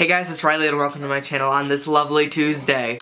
Hey guys, it's Riley and welcome to my channel on this lovely Tuesday.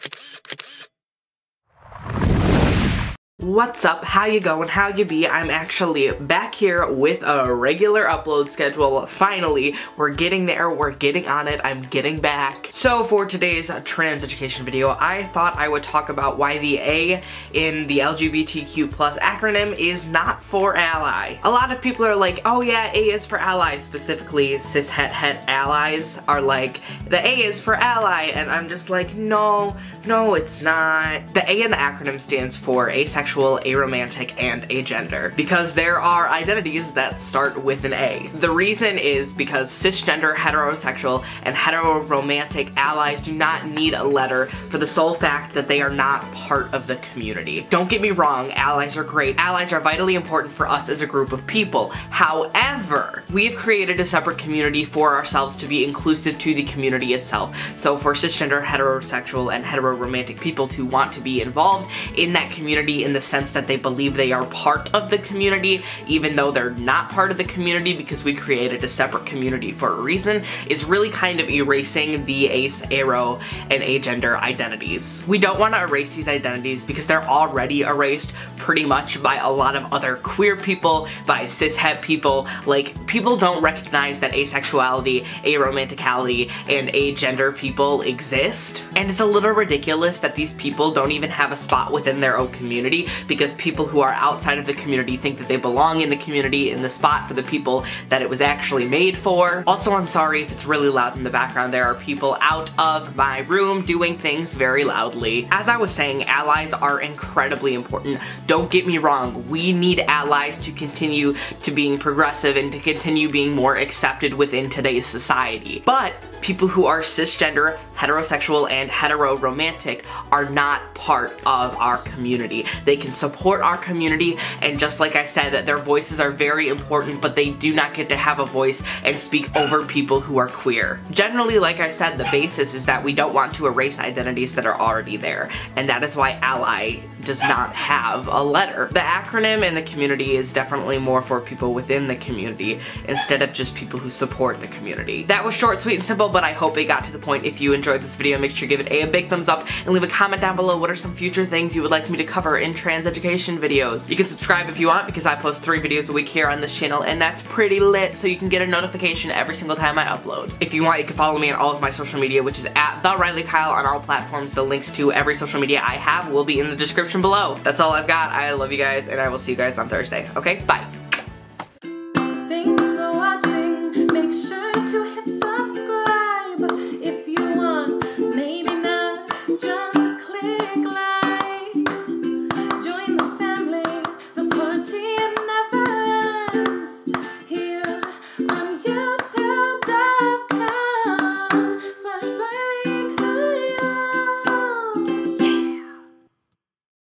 What's up? How you going? How you be? I'm actually back here with a regular upload schedule. Finally, we're getting there. We're getting on it. I'm getting back. So for today's trans education video, I thought I would talk about why the A in the LGBTQ plus acronym is not for ally. A lot of people are like, oh yeah, A is for ally. Specifically, cis het het allies are like, the A is for ally. And I'm just like, no, no, it's not. The A in the acronym stands for asexual asexual, aromantic, and agender. Because there are identities that start with an A. The reason is because cisgender, heterosexual, and heteroromantic allies do not need a letter for the sole fact that they are not part of the community. Don't get me wrong, allies are great. Allies are vitally important for us as a group of people. However, we've created a separate community for ourselves to be inclusive to the community itself. So for cisgender, heterosexual, and heteroromantic people to want to be involved in that community in the sense that they believe they are part of the community, even though they're not part of the community because we created a separate community for a reason, is really kind of erasing the ace, aro, and agender identities. We don't want to erase these identities because they're already erased pretty much by a lot of other queer people, by cishet people. Like, people don't recognize that asexuality, aromanticality, and agender people exist. And it's a little ridiculous that these people don't even have a spot within their own community because people who are outside of the community think that they belong in the community in the spot for the people that it was actually made for. Also, I'm sorry if it's really loud in the background. There are people out of my room doing things very loudly. As I was saying, allies are incredibly important. Don't get me wrong, we need allies to continue to being progressive and to continue being more accepted within today's society. But people who are cisgender, heterosexual, and heteroromantic are not part of our community. They can support our community, and just like I said, their voices are very important, but they do not get to have a voice and speak over people who are queer. Generally, like I said, the basis is that we don't want to erase identities that are already there, and that is why ally does not have a letter. The acronym in the community is definitely more for people within the community instead of just people who support the community. That was short, sweet, and simple, but I hope it got to the point. If you enjoyed this video, make sure you give it a, big thumbs up and leave a comment down below what are some future things you would like me to cover in trans education videos. You can subscribe if you want because I post three videos a week here on this channel and that's pretty lit so you can get a notification every single time I upload. If you want, you can follow me on all of my social media which is at The Riley Kyle on all platforms. The links to every social media I have will be in the description below. That's all I've got. I love you guys and I will see you guys on Thursday. Okay, bye.